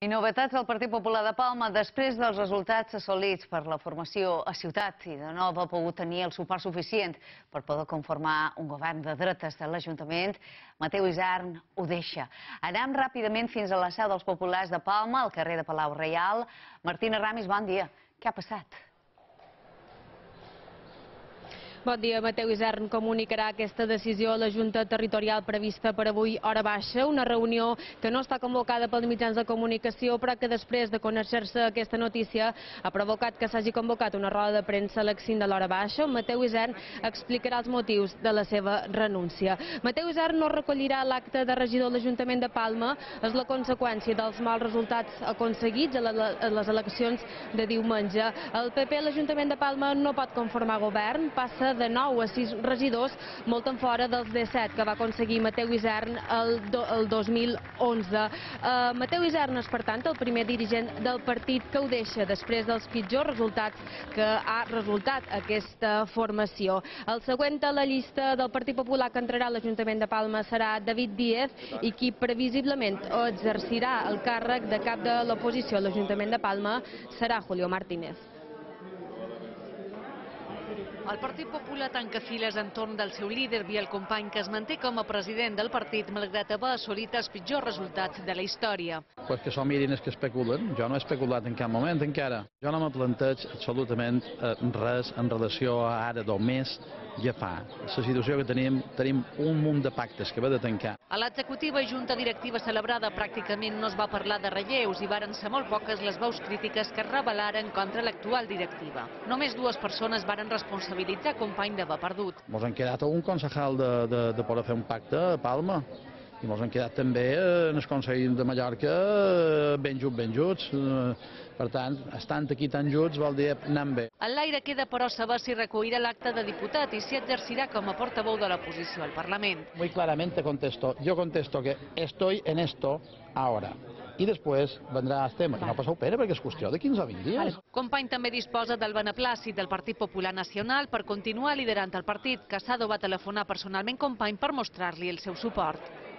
I novetats del Partit Popular de Palma. Després dels resultats assolits per la formació a Ciutat i de nou ha pogut tenir el suport suficient per poder conformar un govern de dretes de l'Ajuntament, Mateu Isarn ho deixa. Anem ràpidament fins a la seu dels populars de Palma, al carrer de Palau Reial. Martina Ramis, bon dia. Què ha passat? Bon dia, Mateu Isern. Comunicarà aquesta decisió a la Junta Territorial prevista per avui hora baixa, una reunió que no està convocada pels mitjans de comunicació, però que després de conèixer-se aquesta notícia ha provocat que s'hagi convocat una roda de premsa a l'excint de l'hora baixa, Mateu Isern explicarà els motius de la seva renúncia. Mateu Isern no recollirà l'acte de regidor de l'Ajuntament de Palma, és la conseqüència dels mals resultats aconseguits a les eleccions de diumenge. El PP a l'Ajuntament de Palma no pot conformar govern, passa de 9 a 6 regidors, molt en fora dels 17 que va aconseguir Mateu Isern el, do, el 2011. Uh, eh, Mateu Isern és, per tant, el primer dirigent del partit que ho deixa després dels pitjors resultats que ha resultat aquesta formació. El següent a la llista del Partit Popular que entrarà a l'Ajuntament de Palma serà David Díez i qui previsiblement exercirà el càrrec de cap de l'oposició a l'Ajuntament de Palma serà Julio Martínez. El Partit Popular tanca files entorn del seu líder Biel Company, que es manté com a president del partit malgrat haver assolit els pitjors resultats de la història. Pues que s'ho mirin els que especulen. Jo no he especulat en cap moment encara. Jo no me planteig absolutament eh, res en relació a ara només ja fa. La situació que tenim, tenim un munt de pactes que va de tancar. A l'executiva i junta directiva celebrada pràcticament no es va parlar de relleus i varen ser molt poques les veus crítiques que es revelaren contra l'actual directiva. Només dues persones varen responsabilitzar responsabilitzar company d'haver perdut. Ens han quedat algun concejal de, de, de poder fer un pacte a Palma i ens han quedat també en el Consell de Mallorca eh, ben juts, ben juts. Eh, per tant, estant aquí tan juts vol dir anant bé. En l'aire queda però saber si recollirà l'acte de diputat i si exercirà com a portaveu de l'oposició al Parlament. Muy claramente contesto, yo contesto que estoy en esto ahora i després vendrà el tema, que no passeu pena perquè és qüestió de 15 o 20 dies. Company també disposa del beneplàcit del Partit Popular Nacional per continuar liderant el partit. Casado va telefonar personalment Company per mostrar-li el seu suport.